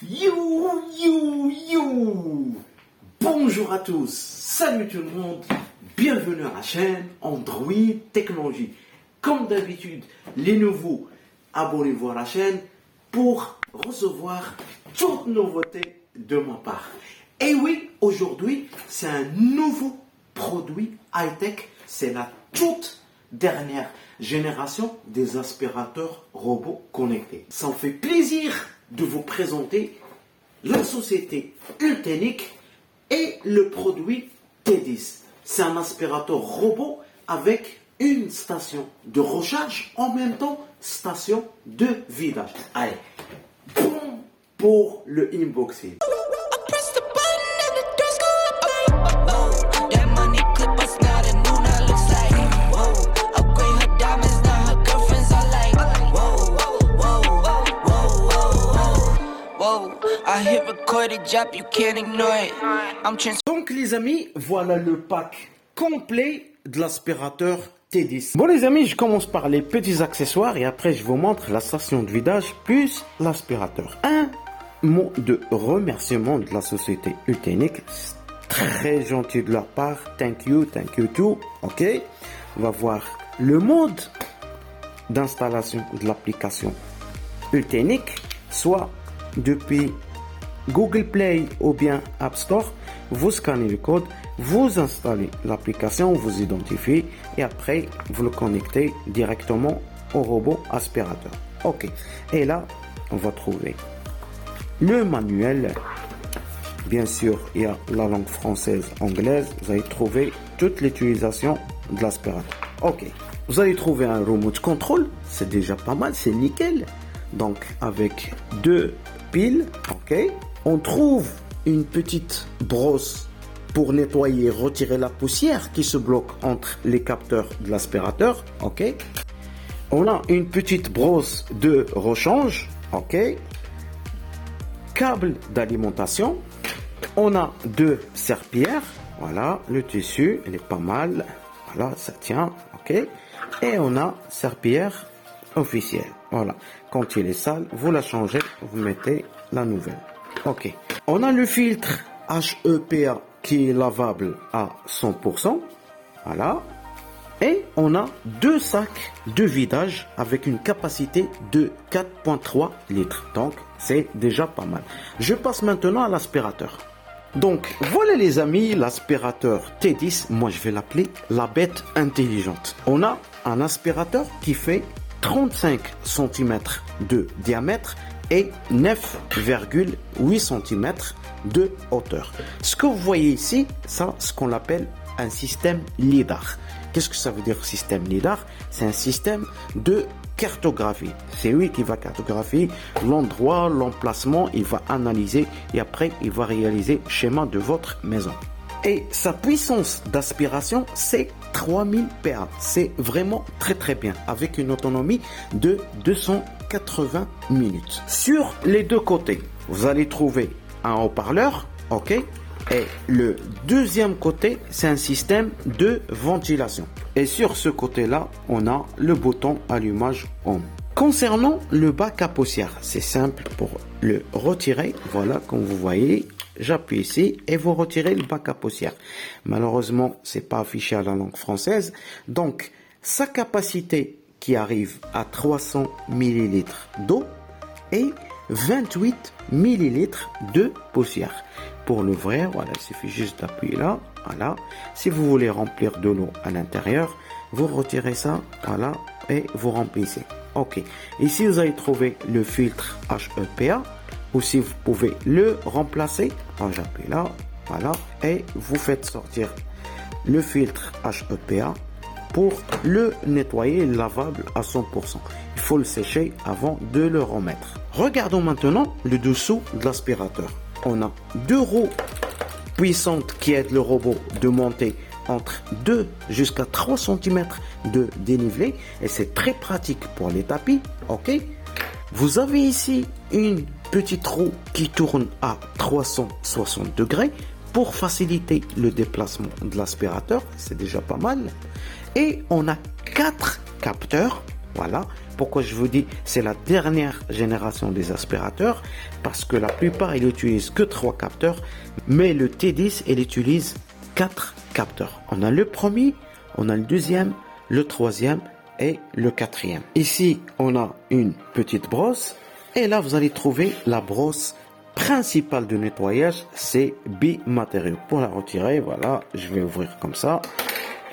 You, you, you Bonjour à tous, salut tout le monde, bienvenue à la chaîne Android Technologie. Comme d'habitude, les nouveaux, abonnez-vous à la chaîne pour recevoir toutes nouveautés de ma part. Et oui, aujourd'hui, c'est un nouveau produit high-tech, c'est la toute dernière génération des aspirateurs robots connectés. Ça me fait plaisir de vous présenter la société Ultenic et le produit T10. C'est un aspirateur robot avec une station de recharge en même temps station de vidage. Allez, bon pour le unboxing. Donc les amis, voilà le pack complet de l'aspirateur T10. Bon les amis, je commence par les petits accessoires et après je vous montre la station de vidage plus l'aspirateur. Un mot de remerciement de la société Ultenic. Très gentil de leur part. Thank you, thank you too. Ok. On va voir le mode d'installation de l'application Ultenic, soit depuis Google Play ou bien App Store, vous scannez le code, vous installez l'application, vous identifiez et après vous le connectez directement au robot aspirateur. Ok. Et là, on va trouver le manuel. Bien sûr, il y a la langue française, anglaise. Vous allez trouver toute l'utilisation de l'aspirateur. Ok. Vous allez trouver un remote control. C'est déjà pas mal, c'est nickel. Donc, avec deux piles, ok on trouve une petite brosse pour nettoyer et retirer la poussière qui se bloque entre les capteurs de l'aspirateur. Ok? On a une petite brosse de rechange. Ok? Câble d'alimentation. On a deux serpillères. Voilà, le tissu, il est pas mal. Voilà, ça tient. Ok? Et on a serpillière officielle. Voilà. Quand il est sale, vous la changez, vous mettez la nouvelle. On a le filtre HEPA qui est lavable à 100%. Voilà. Et on a deux sacs de vidage avec une capacité de 4.3 litres. Donc, c'est déjà pas mal. Je passe maintenant à l'aspirateur. Donc, voilà les amis, l'aspirateur T10. Moi, je vais l'appeler la bête intelligente. On a un aspirateur qui fait 35 cm de diamètre et 9,8 cm de hauteur. Ce que vous voyez ici, ça, ce qu'on appelle un système LIDAR. Qu'est-ce que ça veut dire système LIDAR? C'est un système de cartographie. C'est lui qui va cartographier l'endroit, l'emplacement, il va analyser et après il va réaliser le schéma de votre maison. Et sa puissance d'aspiration, c'est 3000 PA. C'est vraiment très très bien avec une autonomie de 280 minutes. Sur les deux côtés, vous allez trouver un haut-parleur, ok et le deuxième côté, c'est un système de ventilation. Et sur ce côté-là, on a le bouton allumage on. Concernant le bac à poussière, c'est simple pour le retirer. Voilà, comme vous voyez, j'appuie ici et vous retirez le bac à poussière. Malheureusement, c'est pas affiché à la langue française. Donc, sa capacité qui arrive à 300 ml d'eau et 28 ml de poussière. Pour l'ouvrir, voilà, il suffit juste d'appuyer là, voilà. Si vous voulez remplir de l'eau à l'intérieur, vous retirez ça, voilà, et vous remplissez. Ok. Ici, vous allez trouver le filtre HEPA ou si vous pouvez le remplacer, j'appuie là, voilà, et vous faites sortir le filtre HEPA pour le nettoyer lavable à 100%. Il faut le sécher avant de le remettre. Regardons maintenant le dessous de l'aspirateur. On a deux roues puissantes qui aident le robot de monter entre 2 jusqu'à 3 cm de dénivelé et c'est très pratique pour les tapis. Ok? Vous avez ici une petite roue qui tourne à 360 degrés pour faciliter le déplacement de l'aspirateur, c'est déjà pas mal. Et on a quatre capteurs, voilà, Pourquoi je vous dis c'est la dernière génération des aspirateurs Parce que la plupart, ils n'utilisent que trois capteurs, mais le T10, il utilise quatre capteurs. On a le premier, on a le deuxième, le troisième et le quatrième. Ici, on a une petite brosse et là, vous allez trouver la brosse principale de nettoyage, c'est bimatériaux. Pour la retirer, voilà, je vais ouvrir comme ça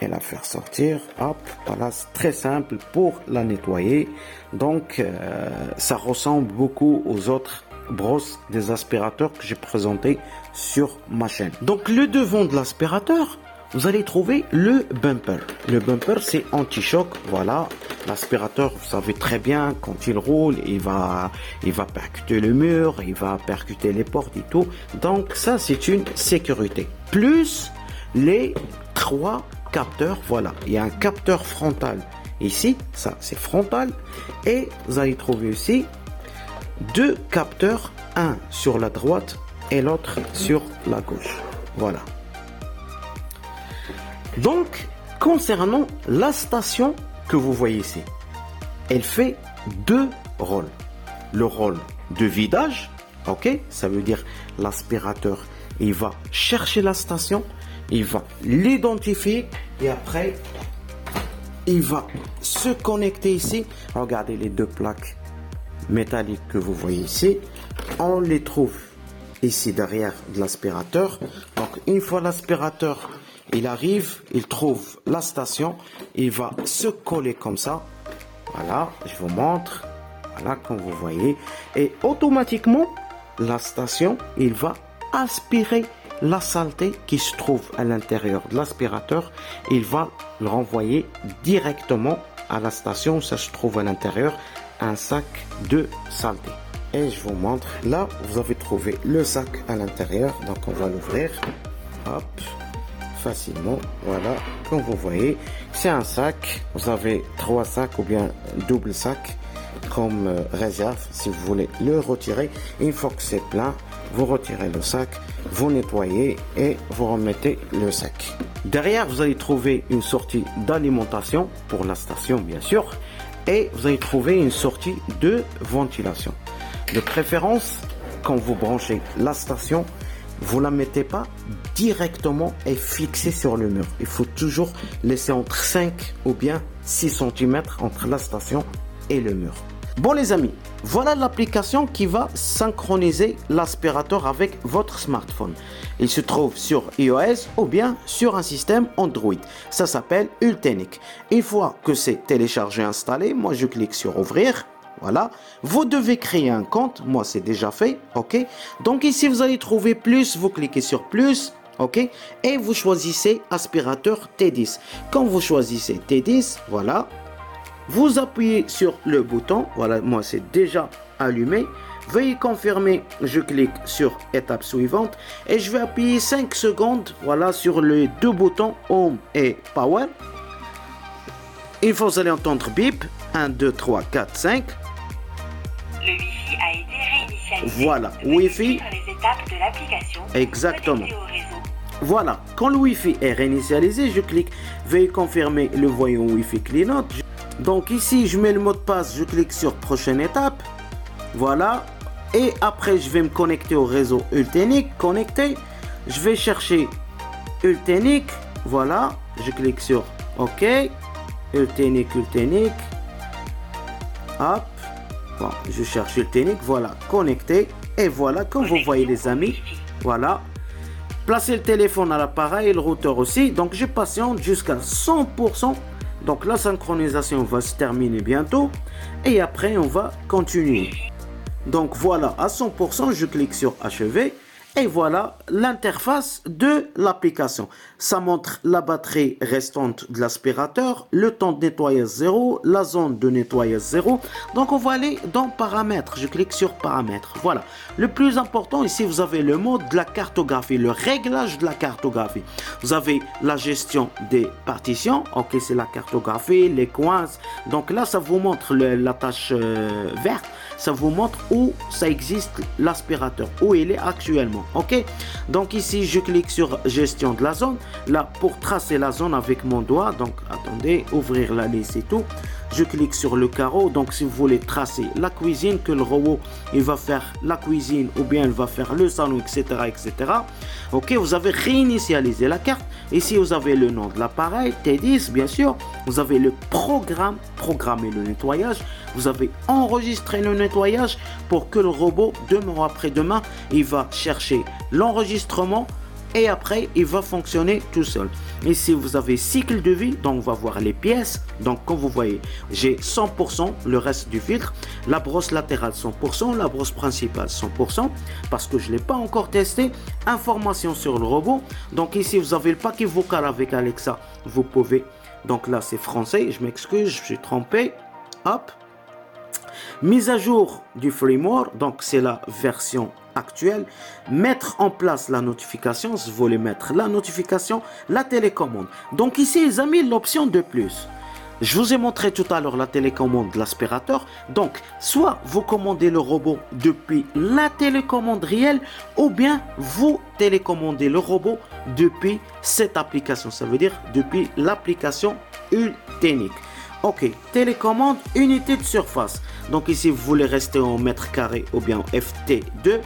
et la faire sortir. Hop, voilà, c'est très simple pour la nettoyer. Donc, euh, ça ressemble beaucoup aux autres brosses des aspirateurs que j'ai présenté sur ma chaîne. Donc, le devant de l'aspirateur, vous allez trouver le bumper. Le bumper, c'est anti-choc. Voilà, l'aspirateur, vous savez très bien, quand il roule, il va, il va percuter le mur, il va percuter les portes et tout. Donc ça, c'est une sécurité. Plus les trois capteurs. Voilà, il y a un capteur frontal ici. Ça, c'est frontal. Et vous allez trouver aussi deux capteurs, un sur la droite et l'autre sur la gauche. Voilà. Donc, concernant la station que vous voyez ici, elle fait deux rôles. Le rôle de vidage, ok, ça veut dire l'aspirateur, il va chercher la station, il va l'identifier et après, il va se connecter ici. Regardez les deux plaques métalliques que vous voyez ici. On les trouve ici derrière de l'aspirateur. Donc une fois l'aspirateur il arrive, il trouve la station, il va se coller comme ça. Voilà, je vous montre. Voilà, comme vous voyez. Et automatiquement, la station, il va aspirer la saleté qui se trouve à l'intérieur de l'aspirateur. Il va le renvoyer directement à la station. Ça se trouve à l'intérieur un sac de saleté. Et je vous montre. Là, vous avez trouvé le sac à l'intérieur. Donc, on va l'ouvrir. Hop facilement. Voilà, comme vous voyez, c'est un sac. Vous avez trois sacs ou bien double sac comme euh, réserve si vous voulez le retirer. Une fois que c'est plein, vous retirez le sac, vous nettoyez et vous remettez le sac. Derrière, vous allez trouver une sortie d'alimentation pour la station, bien sûr, et vous allez trouver une sortie de ventilation. De préférence, quand vous branchez la station, vous la mettez pas directement et fixée sur le mur. Il faut toujours laisser entre 5 ou bien 6 cm entre la station et le mur. Bon les amis, voilà l'application qui va synchroniser l'aspirateur avec votre smartphone. Il se trouve sur iOS ou bien sur un système Android. Ça s'appelle Ultenic. Une fois que c'est téléchargé installé, moi je clique sur ouvrir. Voilà. Vous devez créer un compte. Moi, c'est déjà fait. OK. Donc ici, vous allez trouver plus. Vous cliquez sur plus. OK. Et vous choisissez aspirateur T10. Quand vous choisissez T10, voilà. Vous appuyez sur le bouton. Voilà, moi, c'est déjà allumé. Veuillez confirmer. Je clique sur étape suivante. Et je vais appuyer 5 secondes. Voilà, sur les deux boutons Home et Power. Il faut allez entendre bip. 1, 2, 3, 4, 5. Le Wi-Fi a été réinitialisé. Voilà, Wi-Fi. les étapes de l'application. Exactement. Voilà, quand le Wi-Fi est réinitialisé, je clique Veuillez confirmer le voyant Wi-Fi clignote. Donc ici, je mets le mot de passe, je clique sur prochaine étape. Voilà. Et après, je vais me connecter au réseau Ultenic. Connecté. Je vais chercher Ultenic. Voilà. Je clique sur OK. Ultenic, Ultenic. Hop. Bon, je cherche technique, voilà, connecté. Et voilà, comme vous voyez les amis, voilà. Placez le téléphone à l'appareil le routeur aussi. Donc je patiente jusqu'à 100%. Donc la synchronisation va se terminer bientôt. Et après, on va continuer. Donc voilà, à 100%, je clique sur achever. Et voilà l'interface de l'application. Ça montre la batterie restante de l'aspirateur, le temps de nettoyage 0, la zone de nettoyage 0. Donc on va aller dans paramètres. Je clique sur paramètres. Voilà. Le plus important ici, vous avez le mode de la cartographie, le réglage de la cartographie. Vous avez la gestion des partitions. Ok, c'est la cartographie, les coins. Donc là, ça vous montre la tâche euh, verte. Ça vous montre où ça existe l'aspirateur, où il est actuellement. Ok? Donc ici, je clique sur gestion de la zone. Là, pour tracer la zone avec mon doigt. Donc attendez, ouvrir la liste et tout. Je clique sur le carreau. Donc si vous voulez tracer la cuisine, que le robot il va faire la cuisine ou bien il va faire le salon, etc. etc. Ok, vous avez réinitialisé la carte. Ici, vous avez le nom de l'appareil, T10, bien sûr. Vous avez le programme, programmer le nettoyage. Vous avez enregistré le nettoyage pour que le robot, demain ou après-demain, il va chercher l'enregistrement et après il va fonctionner tout seul. Ici vous avez cycle de vie, donc on va voir les pièces. Donc comme vous voyez, j'ai 100% le reste du filtre, la brosse latérale 100%, la brosse principale 100% parce que je l'ai pas encore testé. Information sur le robot. Donc ici vous avez le paquet vocal avec Alexa. Vous pouvez donc là c'est français, je m'excuse, je suis trompé. Hop, Mise à jour du framework, donc c'est la version actuelle. Mettre en place la notification, vous voulez mettre la notification, la télécommande. Donc ici, ils ont mis l'option de plus. Je vous ai montré tout à l'heure la télécommande de l'aspirateur. Donc, soit vous commandez le robot depuis la télécommande réelle, ou bien vous télécommandez le robot depuis cette application. Ça veut dire depuis l'application Ultenic. Ok, télécommande, unité de surface. Donc ici, vous voulez rester en mètre carré ou bien en FT2,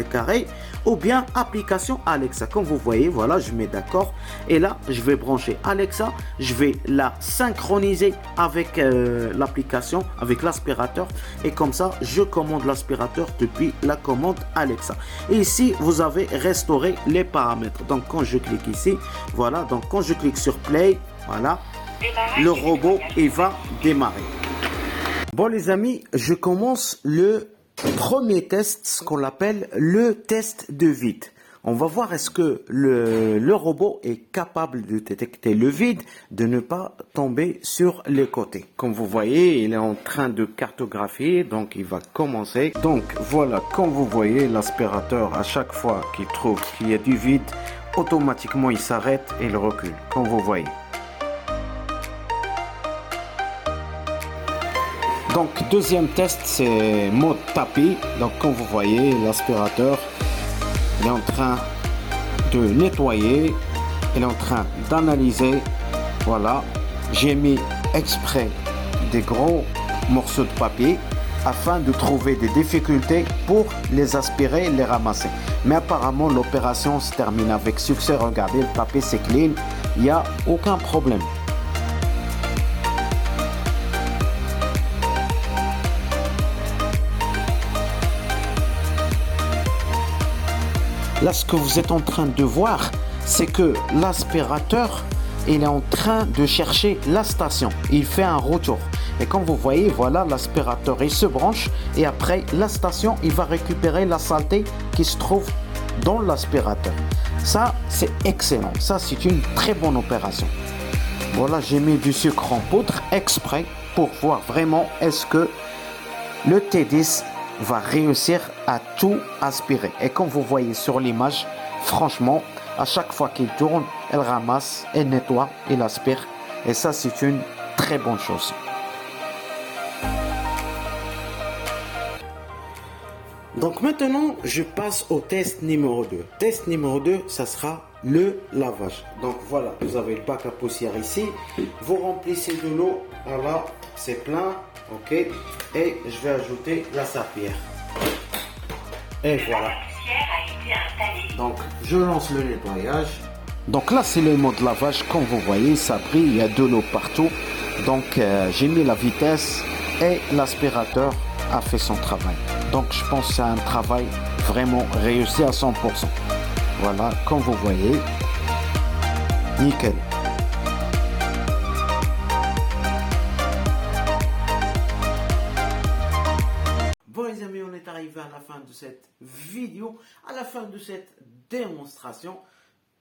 carré, ou bien application Alexa. Comme vous voyez, voilà, je mets d'accord. Et là, je vais brancher Alexa. Je vais la synchroniser avec euh, l'application, avec l'aspirateur. Et comme ça, je commande l'aspirateur depuis la commande Alexa. Et ici, vous avez restauré les paramètres. Donc quand je clique ici, voilà. Donc quand je clique sur Play, voilà le robot il va démarrer. Bon les amis, je commence le premier test, ce qu'on appelle le test de vide. On va voir est-ce que le, robot est capable de détecter le vide, de ne pas tomber sur les côtés. Comme vous voyez, il est en train de cartographier, donc il va commencer. Donc voilà, comme vous voyez, l'aspirateur, à chaque fois qu'il trouve qu'il y a du vide, automatiquement il s'arrête et il recule, comme vous voyez. Donc deuxième test c'est mode tapis. Donc comme vous voyez l'aspirateur est en train de nettoyer, il est en train d'analyser. Voilà, j'ai mis exprès des gros morceaux de papier afin de trouver des difficultés pour les aspirer les ramasser. Mais apparemment l'opération se termine avec succès. Regardez, le papier c'est clean, il n'y a aucun problème. Là, ce que vous êtes en train de voir, c'est que l'aspirateur, il est en train de chercher la station. Il fait un retour. Et comme vous voyez, voilà, l'aspirateur, il se branche. Et après, la station, il va récupérer la saleté qui se trouve dans l'aspirateur. Ça, c'est excellent. Ça, c'est une très bonne opération. Voilà, j'ai mis du sucre en poudre exprès pour voir vraiment est-ce que le T10 va réussir à tout aspirer. Et comme vous voyez sur l'image, franchement, à chaque fois qu'il tourne, elle ramasse, elle nettoie, elle aspire. Et ça, c'est une très bonne chose. Donc maintenant, je passe au test numéro 2. Test numéro 2, ça sera le lavage. Donc voilà, vous avez le bac à poussière ici. Vous remplissez de l'eau. Voilà, c'est plein. Ok. Et je vais ajouter la serpillère. Et voilà. Donc je lance le nettoyage. Donc là c'est le mode lavage. Comme vous voyez, ça brille. Il y a de l'eau partout. Donc euh, j'ai mis la vitesse et l'aspirateur a fait son travail. Donc je pense que c'est un travail vraiment réussi à 100%. Voilà, comme vous voyez, nickel. À la fin de cette vidéo, à la fin de cette démonstration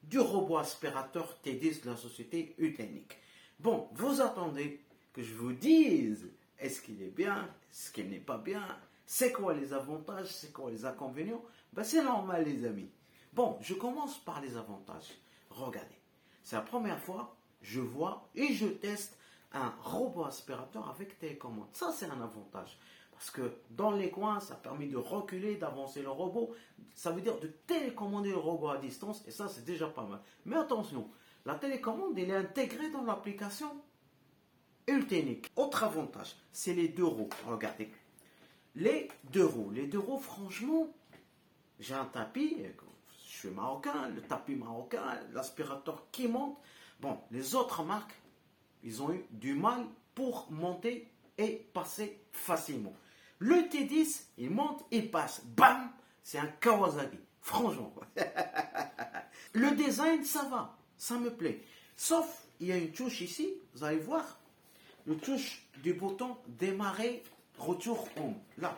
du robot aspirateur T10 de la société Utenic. Bon, vous attendez que je vous dise est-ce qu'il est bien, est-ce qu'il n'est pas bien, c'est quoi les avantages, c'est quoi les inconvénients? Ben, C'est normal les amis. Bon, je commence par les avantages. Regardez, c'est la première fois je vois et je teste un robot aspirateur avec télécommande. Ça, c'est un avantage. Parce que dans les coins, ça permet de reculer, d'avancer le robot. Ça veut dire de télécommander le robot à distance. Et ça, c'est déjà pas mal. Mais attention, la télécommande, elle est intégrée dans l'application Ultenic. Autre avantage, c'est les deux roues. Regardez. Les deux roues. Les deux roues, franchement, j'ai un tapis. Je suis marocain, le tapis marocain, l'aspirateur qui monte. Bon, les autres marques, ils ont eu du mal pour monter et passer facilement. Le T10, il monte, il passe. Bam C'est un Kawasaki. Franchement. le design, ça va. Ça me plaît. Sauf, il y a une touche ici, vous allez voir. Le touche du bouton démarrer, retour home. Là.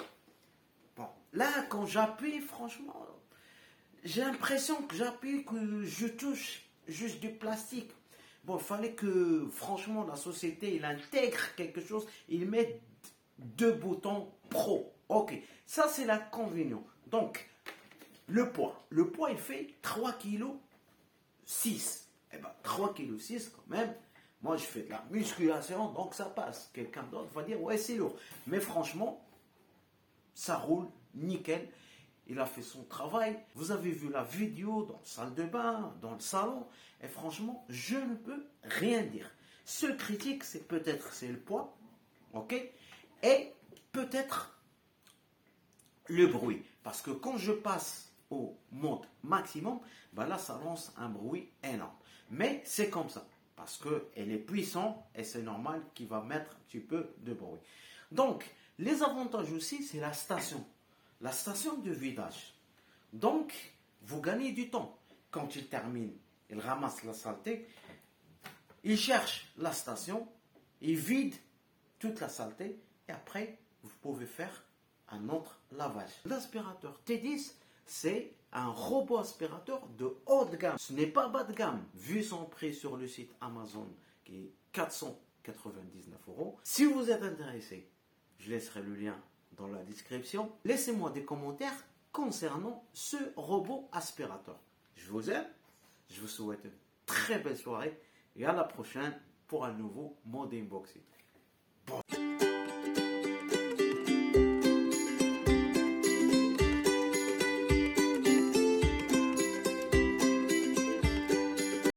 Bon. Là, quand j'appuie, franchement, j'ai l'impression que j'appuie, que je touche juste du plastique. Bon, il fallait que, franchement, la société, il intègre quelque chose, il met deux boutons pro. Ok, ça c'est l'inconvénient. Donc, le poids. Le poids, il fait 3 kg 6. Eh bien, 3 kg 6 quand même. Moi, je fais de la musculation, donc ça passe. Quelqu'un d'autre va dire, ouais, c'est lourd. Mais franchement, ça roule nickel. Il a fait son travail. Vous avez vu la vidéo dans la salle de bain, dans le salon. Et franchement, je ne peux rien dire. Seule critique, c'est peut-être c'est le poids. OK? Et peut-être le bruit. Parce que quand je passe au mode maximum, ben là, ça lance un bruit énorme. Mais c'est comme ça. Parce qu'elle est puissante et c'est normal qu'il va mettre un petit peu de bruit. Donc, les avantages aussi, c'est la station la station de vidage. Donc, vous gagnez du temps. Quand il termine, il ramasse la saleté, il cherche la station, il vide toute la saleté et après, vous pouvez faire un autre lavage. L'aspirateur T10, c'est un robot aspirateur de haut de gamme. Ce n'est pas bas de gamme, vu son prix sur le site Amazon qui est 499 euros. Si vous êtes intéressé, je laisserai le lien dans la description. Laissez-moi des commentaires concernant ce robot aspirateur. Je vous aime, je vous souhaite une très belle soirée et à la prochaine pour un nouveau mode unboxing. Bon.